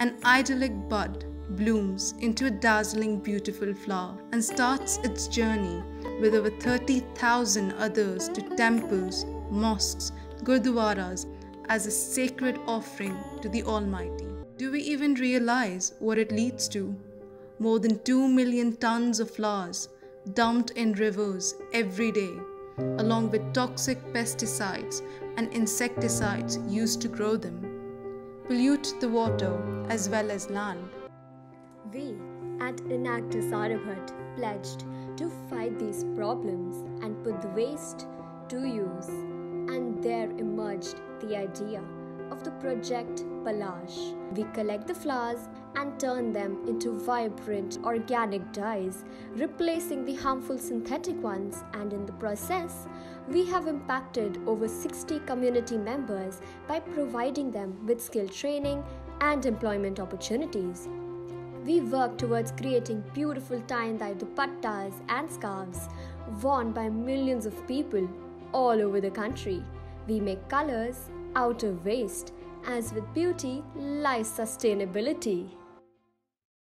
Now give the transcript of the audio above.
An idyllic bud blooms into a dazzling, beautiful flower and starts its journey with over 30,000 others to temples, mosques, gurdwaras as a sacred offering to the Almighty. Do we even realize what it leads to? More than 2 million tons of flowers dumped in rivers every day, along with toxic pesticides and insecticides used to grow them, pollute the water as well as land. We at Enactus Aryabhat pledged to fight these problems and put the waste to use, and there emerged the idea of the project Palaash. We collect the flowers and turn them into vibrant organic dyes, replacing the harmful synthetic ones, and in the process, we have impacted over 60 community members by providing them with skill training and employment opportunities. We work towards creating beautiful tie-and-dye dupattas and scarves worn by millions of people all over the country. We make colors out of waste, as with beauty lies sustainability.